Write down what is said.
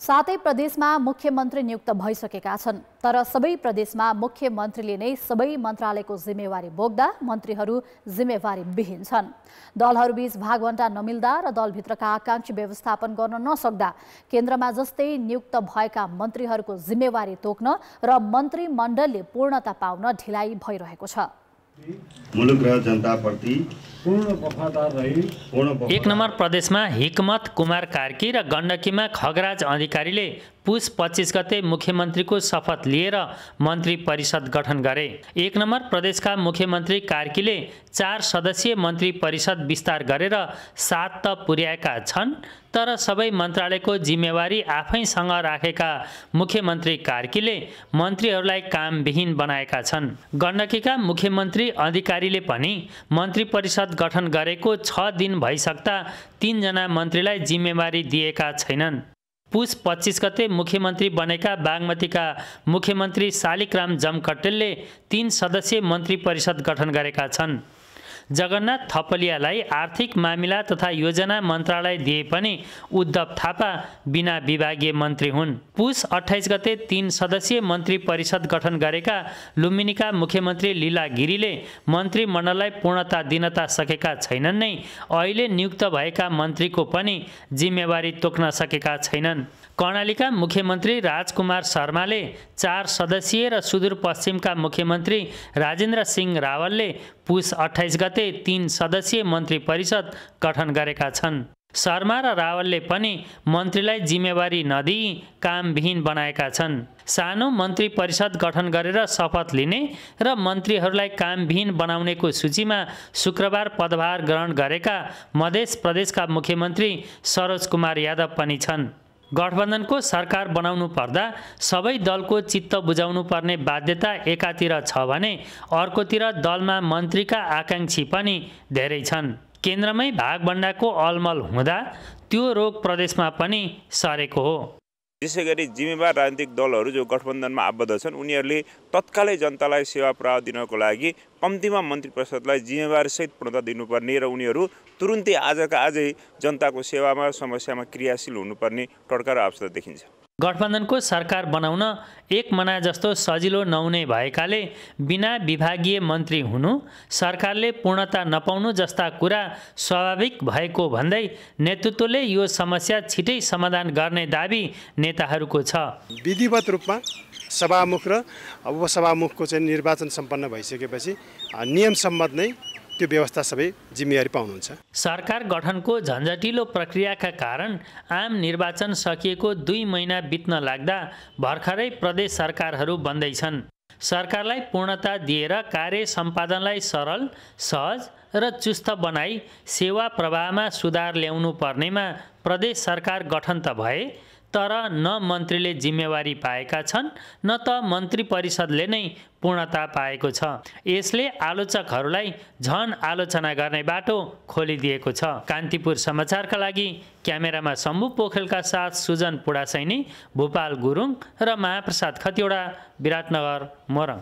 सातै प्रदेशमा मुख्यमन्त्री नियुक्त भइसकेका छन् तर सबै प्रदेशमा मुख्यमन्त्रीले नै सबै मन्त्रालयको जिम्मेवारी बोक्दा मन्त्रीहरू जिम्मेवारी विहीन छन्। दलहरूबीच भागवन्टा नमिल्दा र दलभित्रका आकाङ्क्षी व्यवस्थापन गर्न नसक्दा केन्द्रमा जस्तै नियुक्त भएका मन्त्रीहरूको जिम्मेवारी तोक्न र मन्त्रीमण्डलले पूर्णता पाउन ढिलाइ भइरहेको छ। मुलुक र जनताप्रति पूर्ण वफादार रही। पूर्ण एक नम्बर प्रदेशमा हिकमत कुमार कार्की र गण्डकीमा खगराज अधिकारीले पुस पच्चिस गते मुख्यमन्त्रीको शपथ लिएर मन्त्री परिषद गठन गरे। एक नम्बर प्रदेशका मुख्यमन्त्री कार्कीले चार सदस्यीय मन्त्री परिषद विस्तार गरेर सात त पुर्याएका छन् तर सबै मन्त्रालयको जिम्मेवारी आफैसँग राखेका मुख्यमन्त्री कार्कीले मन्त्रीहरूलाई कामविहीन बनाएका छन्। गण्डकीका मुख्यमन्त्री अधिकारीले पनि मन्त्री परिषद गठन गरेको छ दिन भइसक्दा तिनजना मन्त्रीलाई जिम्मेवारी दिएका छैनन्। पुस पच्चिस गते मुख्यमन्त्री बनेका बागमतीका मुख्यमन्त्री शालिकराम जमकट्टेलले तीन सदस्यीय मन्त्री परिषद गठन गरेका छन्। जगन्नाथ थपलियालाई आर्थिक मामिला तथा योजना मन्त्रालय दिए पनि उद्धव थापा बिना विभागीय मन्त्री हुन्। पुस अठाइस गते तीन सदस्यीय मन्त्री परिषद गठन गरेका लुम्बिनीका मुख्यमन्त्री लीला गिरीले मन्त्रीमण्डललाई पूर्णता दिन त सकेका छैनन् नै अहिले नियुक्त भएका मन्त्रीको पनि जिम्मेवारी तोक्न सकेका छैनन्। कर्णालीका मुख्यमन्त्री राजकुमार शर्माले चार सदस्यीय र सुदूरपश्चिमका मुख्यमन्त्री राजेन्द्र सिंह रावलले पुस अठाइस गते तीन सदस्यीय मन्त्री परिषद गठन गरेका छन्। शर्मा र रावलले पनि मन्त्रीलाई जिम्मेवारी नदिई कामविहीन बनाएका छन्। सानो मन्त्री परिषद गठन गरेर शपथ लिने र मन्त्रीहरूलाई कामविहीन बनाउनेको सूचीमा शुक्रबार पदभार ग्रहण गरेका मध्य प्रदेशका मुख्यमन्त्री सरोज कुमार यादव पनि छन्। गठबन्धनको सरकार बनाउनु पर्दा सबै दलको चित्त बुझाउनु पर्ने बाध्यता एकातिर छ भने अर्कोतिर दलमा मन्त्रीका आकाङ्क्षी पनि धेरै छन्। केन्द्रमै भागभण्डाको अलमल हुँदा त्यो रोग प्रदेशमा पनि सरेको हो। त्यसै गरी जिम्मेवार राजनीतिक दलहरू जो गठबन्धनमा आबद्ध छन् उनीहरूले तत्कालै जनतालाई सेवा प्रवाह दिनको लागि कम्तीमा मन्त्री परिषदलाई जिम्मेवारीसहित पूर्णता दिनुपर्ने र उनीहरू तुरुन्तै आजका आजै जनताको सेवामा समस्यामा क्रियाशील हुनुपर्ने टड्का र देखिन्छ। गठबन्धनको सरकार बनाउन एक मना जस्तो सजिलो नहुने भएकाले बिना विभागीय मन्त्री हुनु सरकारले पूर्णता नपाउनु जस्ता कुरा स्वाभाविक भएको भन्दै नेतृत्वले यो समस्या छिटै समाधान गर्ने दावी नेताहरूको छ। विधिवत रूपमा सभामुख र उपसभामुखको चाहिँ निर्वाचन सम्पन्न भइसकेपछि नियम सम्बद्ध नै त्यो व्यवस्था सबै जिम्मेवारी पाउनुहुन्छ। सरकार गठनको झन्झटिलो प्रक्रियाका कारण आम निर्वाचन सकिएको दुई महिना बित्न लाग्दा भर्खरै प्रदेश सरकारहरू बन्दैछन्। सरकारलाई पूर्णता दिएर कार्य सम्पादनलाई सरल सहज र चुस्त बनाई सेवा प्रवाहमा सुधार ल्याउनु पर्नेमा प्रदेश सरकार गठन त भए तर न मन्त्रीले जिम्मेवारी पाएका छन् न त मन्त्री परिषदले नै पूर्णता पाएको छ। यसले आलोचकहरूलाई झन आलोचना गर्ने बाटो खोलिदिएको छ। कान्तिपुर समाचारका लागि क्यामेरामा शम्भु पोखरेलका साथ सुजन पुडासैनी भूपाल गुरुङ र महाप्रसाद खतिवडा विराटनगर मोरङ।